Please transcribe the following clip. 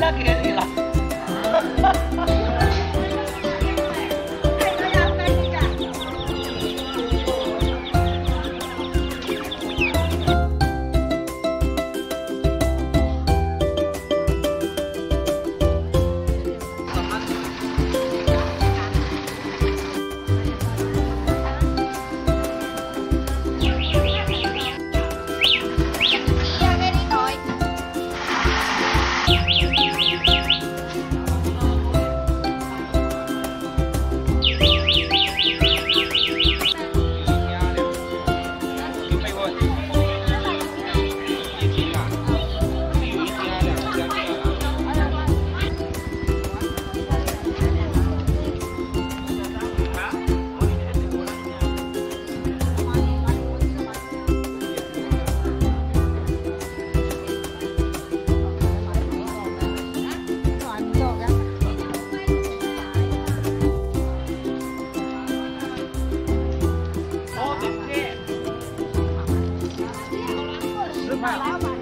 lagi. Eh, 你来吧。